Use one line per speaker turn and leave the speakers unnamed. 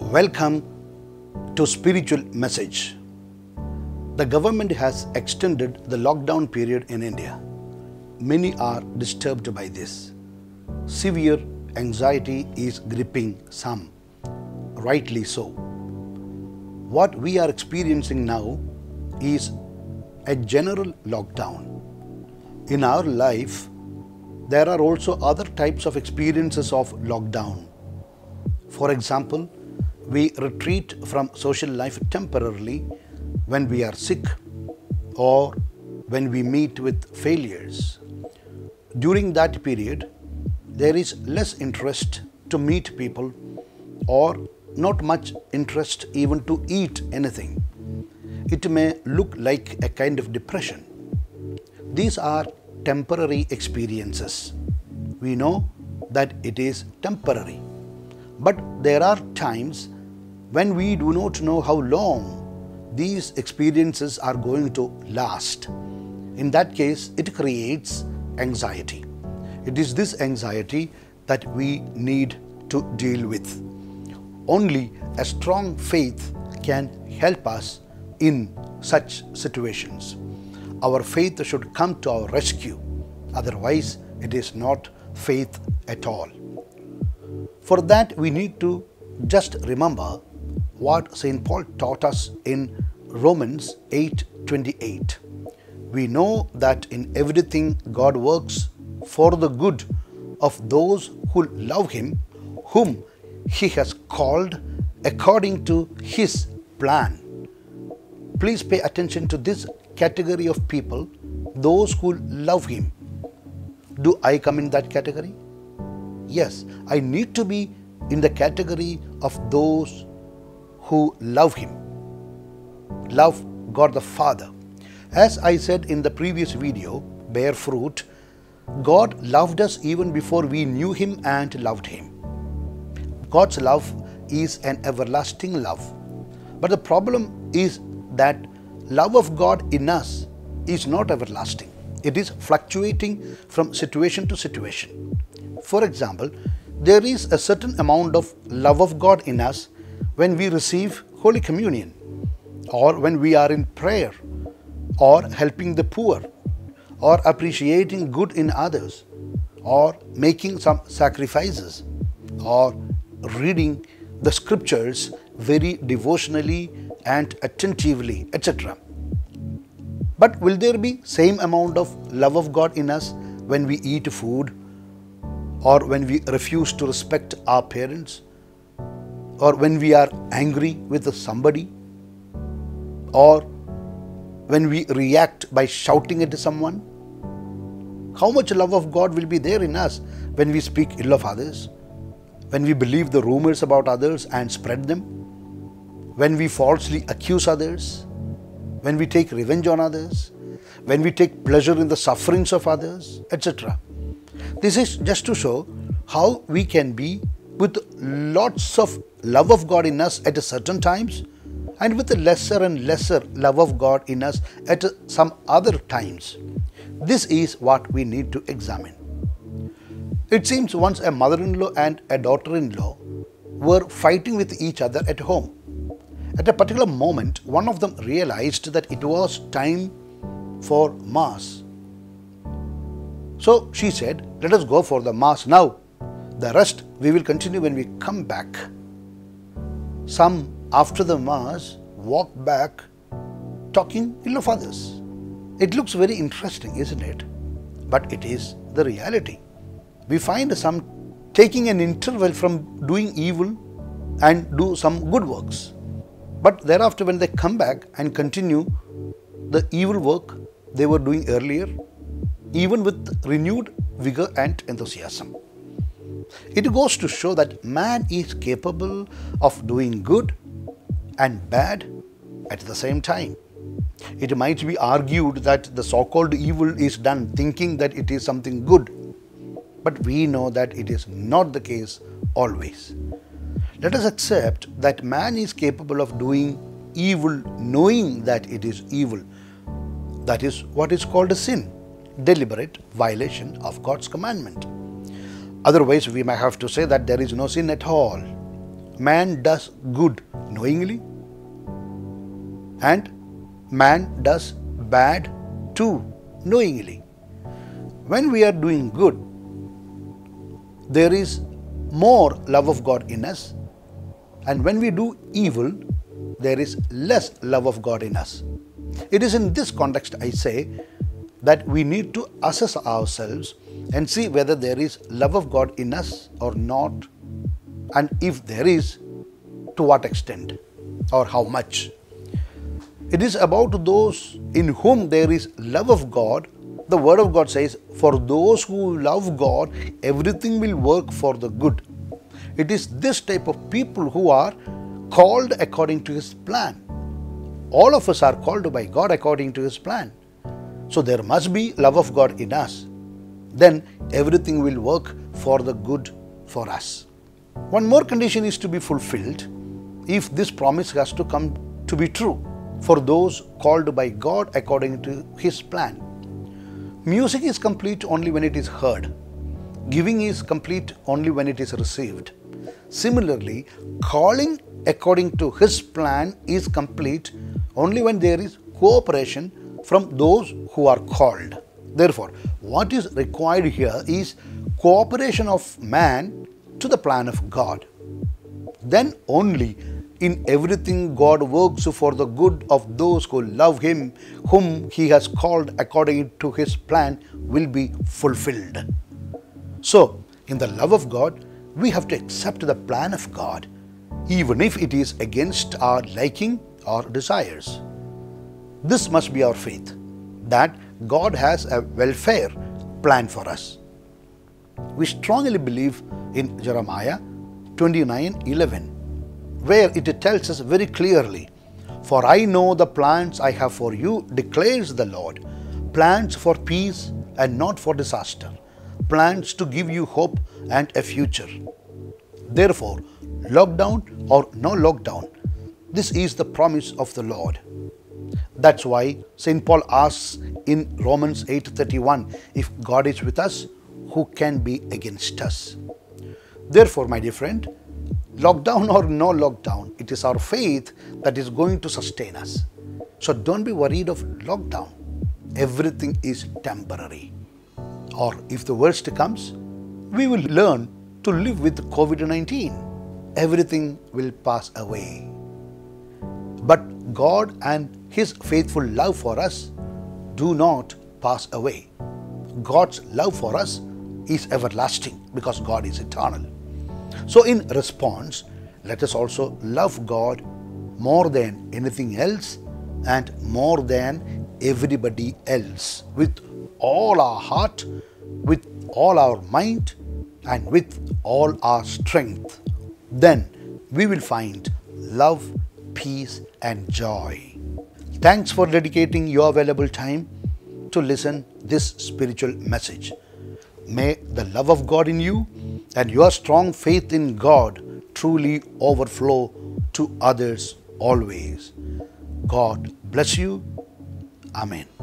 Welcome to Spiritual Message. The government has extended the lockdown period in India. Many are disturbed by this. Severe anxiety is gripping some, rightly so. What we are experiencing now is a general lockdown. In our life, there are also other types of experiences of lockdown. For example, we retreat from social life temporarily when we are sick or when we meet with failures. During that period, there is less interest to meet people or not much interest even to eat anything. It may look like a kind of depression. These are temporary experiences. We know that it is temporary. But there are times when we do not know how long these experiences are going to last. In that case, it creates anxiety. It is this anxiety that we need to deal with. Only a strong faith can help us in such situations. Our faith should come to our rescue, otherwise, it is not faith at all. For that, we need to just remember what St. Paul taught us in Romans 8:28. We know that in everything God works for the good of those who love him, whom he has called according to his plan. Please pay attention to this category of people, those who love him. Do I come in that category? Yes, I need to be in the category of those who love Him. Love God the Father. As I said in the previous video, bear fruit, God loved us even before we knew Him and loved Him. God's love is an everlasting love. But the problem is that love of God in us is not everlasting. It is fluctuating from situation to situation. For example, there is a certain amount of love of God in us when we receive Holy Communion, or when we are in prayer, or helping the poor, or appreciating good in others, or making some sacrifices, or reading the scriptures very devotionally and attentively, etc. But will there be same amount of love of God in us when we eat food or when we refuse to respect our parents or when we are angry with somebody or when we react by shouting at someone? How much love of God will be there in us when we speak ill of others? When we believe the rumors about others and spread them? When we falsely accuse others? When we take revenge on others? When we take pleasure in the sufferings of others? Etc. This is just to show how we can be with lots of love of God in us at certain times and with lesser and lesser love of God in us at some other times. This is what we need to examine. It seems once a mother in law and a daughter in law were fighting with each other at home. At a particular moment, one of them realized that it was time for Mass. So she said, Let us go for the Mass now. The rest we will continue when we come back. Some, after the Mass, walk back talking ill of others. It looks very interesting, isn't it? But it is the reality. We find some taking an interval from doing evil and do some good works. But thereafter, when they come back and continue the evil work they were doing earlier, even with renewed vigor and enthusiasm. It goes to show that man is capable of doing good and bad at the same time. It might be argued that the so called evil is done thinking that it is something good, but we know that it is not the case always. Let us accept that man is capable of doing evil knowing that it is evil. That is what is called a sin, deliberate violation of God's commandment. Otherwise, we may have to say that there is no sin at all. man does good knowingly and man does bad too knowingly. When we are doing good, there is more love of God in us, and when we do evil, there is less love of God in us. It is in this context I say that we need to assess ourselves and see whether there is love of God in us or not, and if there is, to what extent or how much. It is about those in whom there is love of God. The Word of God says, For those who love God, everything will work for the good. It is this type of people who are called according to His plan. All of us are called by God according to His plan. So there must be love of God in us. Then everything will work for the good for us. One more condition is to be fulfilled if this promise has to come to be true for those called by God according to His plan. Music is complete only when it is heard. Giving is complete only when it is received. Similarly, calling according to His plan is complete only when there is cooperation from those who are called. Therefore, what is required here is cooperation of man to the plan of God. Then only in everything God works for the good of those who love Him, whom He has called according to His plan, will be fulfilled. So, in the love of God, we have to accept the plan of God, even if it is against our liking or desires. This must be our faith that God has a welfare plan for us. We strongly believe in Jeremiah 29 11 where it tells us very clearly, For I know the plans I have for you, declares the Lord, plans for peace and not for disaster, plans to give you hope and a future. Therefore, lockdown or no lockdown, this is the promise of the Lord. That's why St. Paul asks in Romans 8:31, if God is with us, who can be against us? Therefore, my dear friend, Lockdown or no lockdown, it is our faith that is going to sustain us. So don't be worried of lockdown. Everything is temporary. Or if the worst comes, we will learn to live with COVID 19. Everything will pass away. But God and His faithful love for us do not pass away. God's love for us is everlasting because God is eternal. So, in response, let us also love God more than anything else and more than everybody else with all our heart, with all our mind, and with all our strength. Then we will find love, peace, and joy. Thanks for dedicating your valuable time to listen this spiritual message. May the love of God in you and your strong faith in God truly overflow to others always. God bless you. Amen.